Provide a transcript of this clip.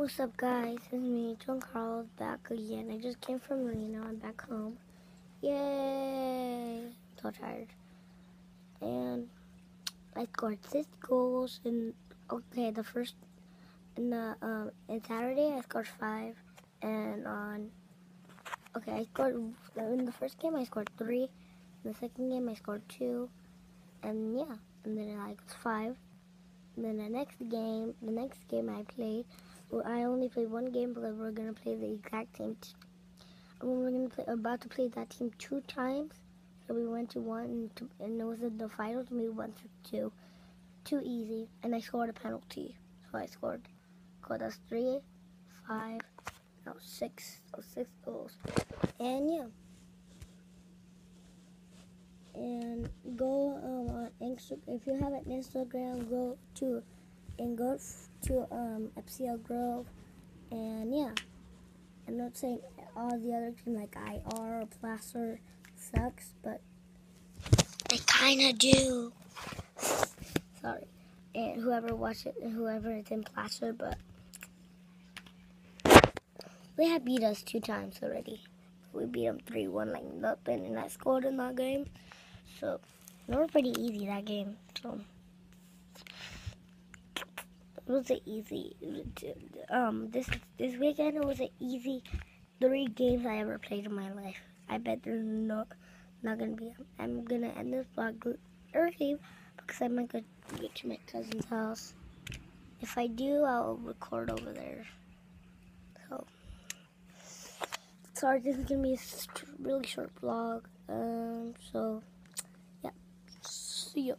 What's up, guys? It's me, Giancarlo, back again. I just came from Reno. I'm back home. Yay! So tired. And I scored six goals. And okay, the first in the um in Saturday I scored five, and on okay I scored in the first game I scored three. In the second game I scored two, and yeah, and then I was five. And then the next game, the next game I played, well, I only play one game but we're gonna play the exact same. T- we're gonna play, about to play that team two times. So we went to one, and, two, and it was in the finals. We went to two, too easy, and I scored a penalty. So I scored, Got us three, five, no six, six goals, and yeah. And go um, on Instagram. If you have an Instagram, go to and go to um, FC Elk Grove. And yeah, I'm not saying all the other teams like IR or Placer sucks, but they kind of do. Sorry. And whoever watched it, whoever is in Placer, but they have beat us two times already. We beat them 3 1 like nothing, and I scored in that game. So, they were pretty easy that game. So, was an easy um this this weekend it was an easy three games I ever played in my life. I bet there's no not gonna be I'm gonna end this vlog early because I'm gonna go to my cousin's house. If I do I'll record over there. So sorry this is gonna be a really short vlog. Um so yeah. See you.